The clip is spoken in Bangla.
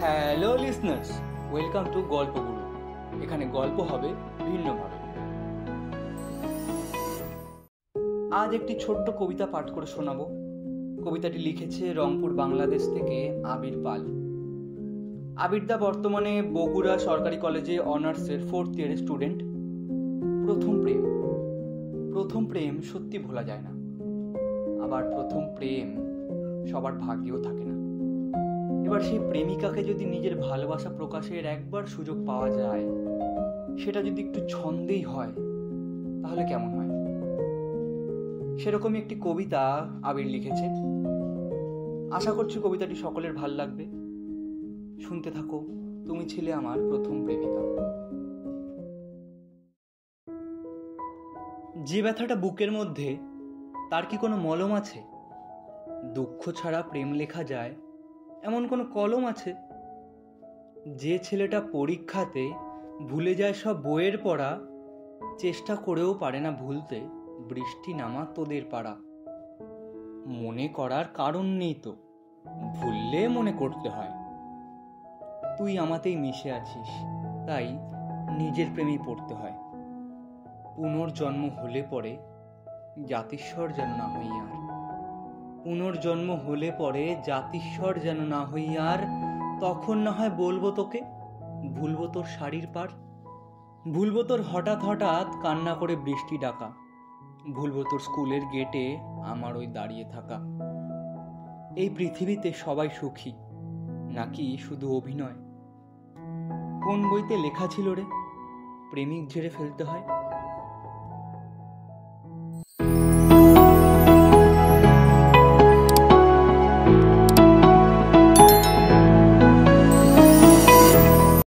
হ্যালো লিসনার্স ওয়েলকাম টু গল্পগুলো এখানে গল্প হবে ভিন্নভাবে। আজ একটি ছোট্ট কবিতা পাঠ করে শোনাবো। কবিতাটি লিখেছে রংপুর, বাংলাদেশ থেকে আবির পাল। আবিরদা বর্তমানে বগুড়া সরকারি কলেজে অনার্সের ফোর্থ ইয়ারের স্টুডেন্ট প্রথম প্রেম। প্রথম প্রেম সত্যি ভোলা যায় না। আবার প্রথম প্রেম সবার ভাগ্যেও থাকে না। এবার সেই প্রেমিকাকে যদি নিজের ভালোবাসা প্রকাশের একবার সুযোগ পাওয়া যায়, সেটা যদি একটু ছন্দেই হয়, তাহলে কেমন হয়? সেরকমই একটি কবিতা আবির লিখেছে আশা করছি কবিতাটি সকলের ভালো লাগবে। শুনতে থাকো, তুমি ছিলে আমার প্রথম প্রেমিকা। যে ব্যথাটা বুকের মধ্যে, তার কি কোনো মলম আছে? দুঃখ ছাড়া প্রেম লেখা যায় এমন কোনো কলম আছে? যে ছেলেটা পরীক্ষাতে ভুলে যায় সব বইয়ের পড়া, চেষ্টা করেও পারে না ভুলতে, বৃষ্টি নামা তোদের পাড়া। মনে করার কারণ নেই তো, ভুললে মনে করতে হয়। তুই আমাতেই মিশে আছিস, তাই নিজের প্রেমেই পড়তে হয়। পুনর্জন্ম হলে পরে জাতিস্বর যেন না হই আর। পুনর্জন্ম হলে পরে জাতিস্বর যেন না হই আর, তখন না হয় বলব তোকে, ভুলবো তোর শাড়ির পার। ভুলবো তোর হঠাৎ হঠাৎ কান্না করে বৃষ্টি ডাকা। ভুলবো তোর স্কুলের গেটে আমার ওই দাঁড়িয়ে থাকা। এই পৃথিবীতে সবাই সুখী, নাকি শুধু অভিনয়? কোন বইতে লেখা ছিল রে? প্রেমিক ঝেড়ে ফেলতে হয়।